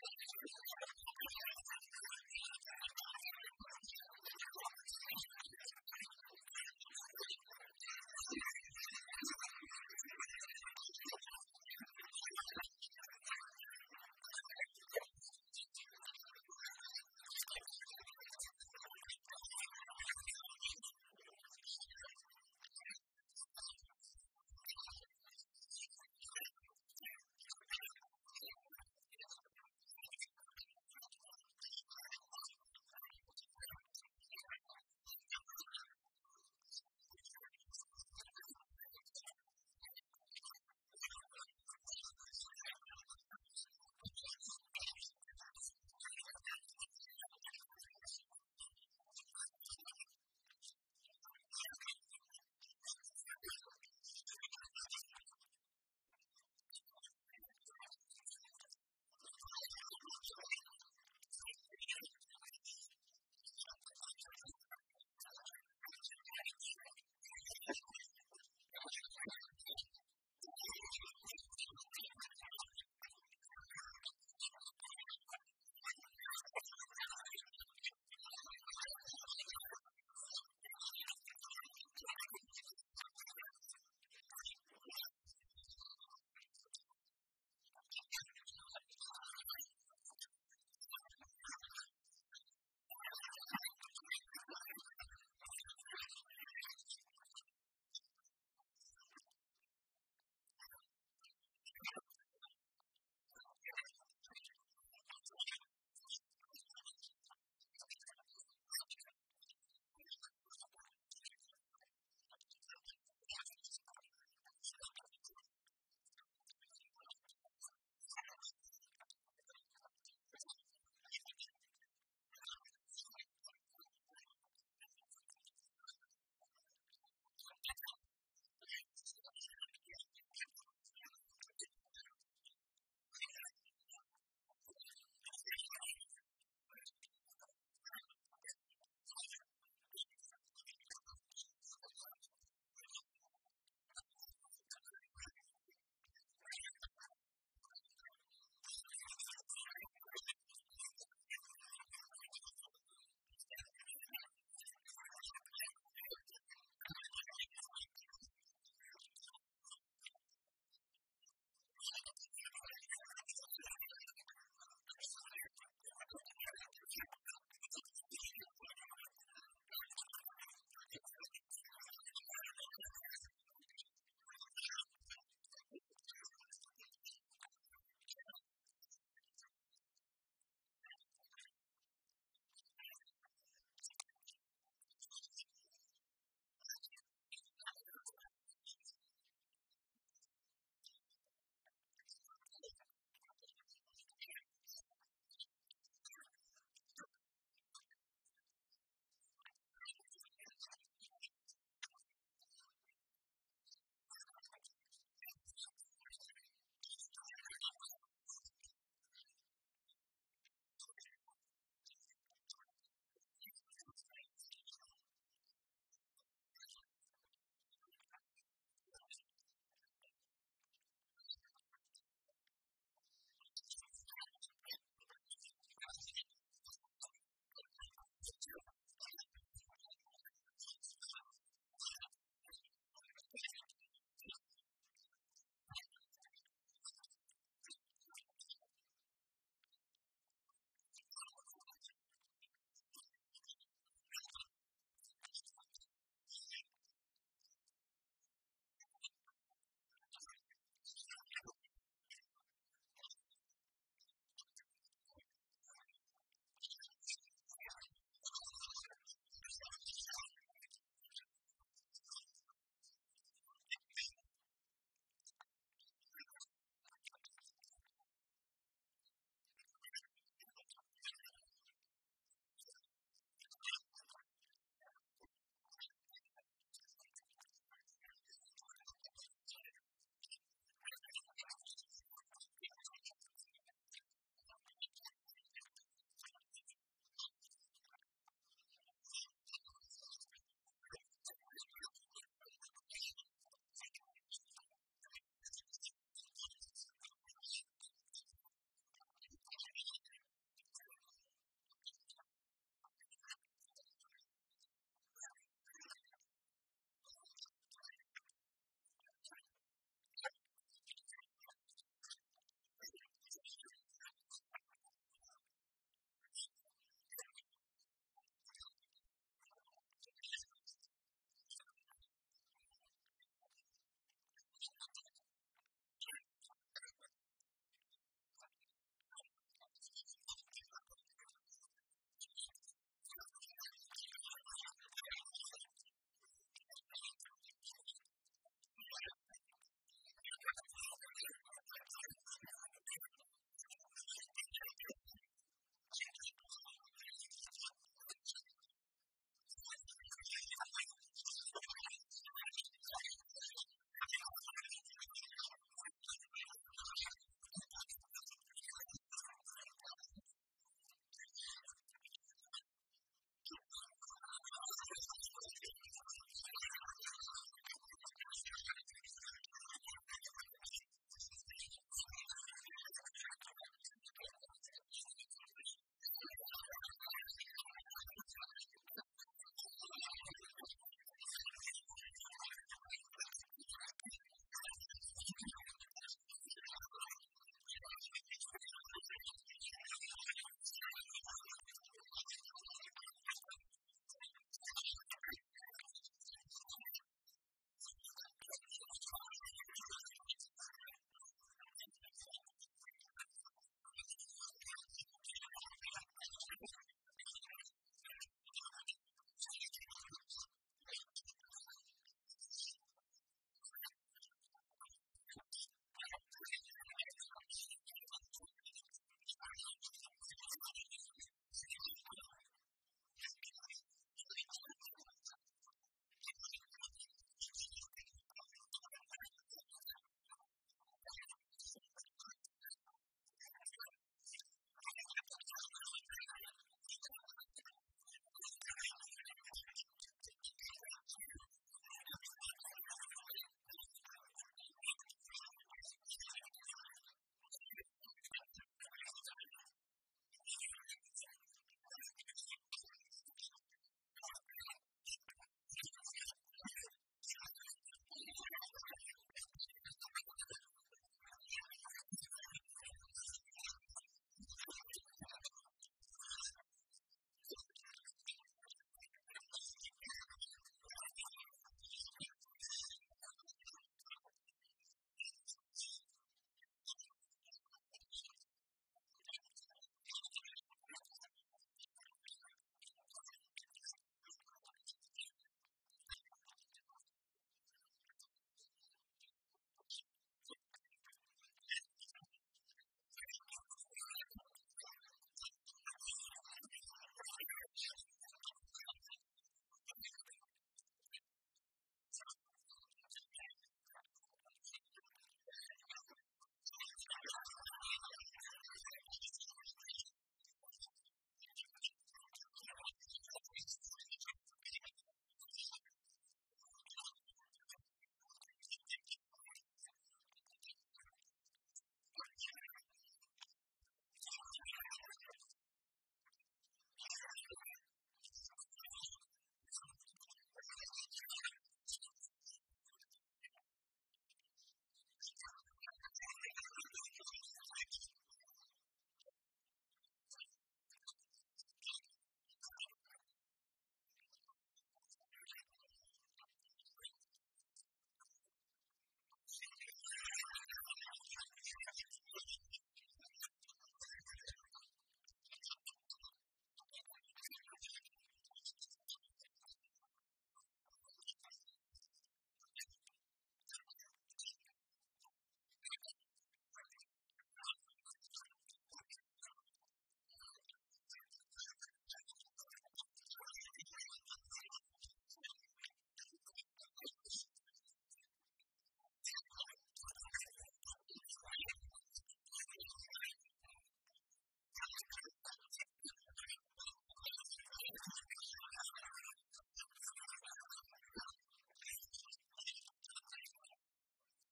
ちょっと待って。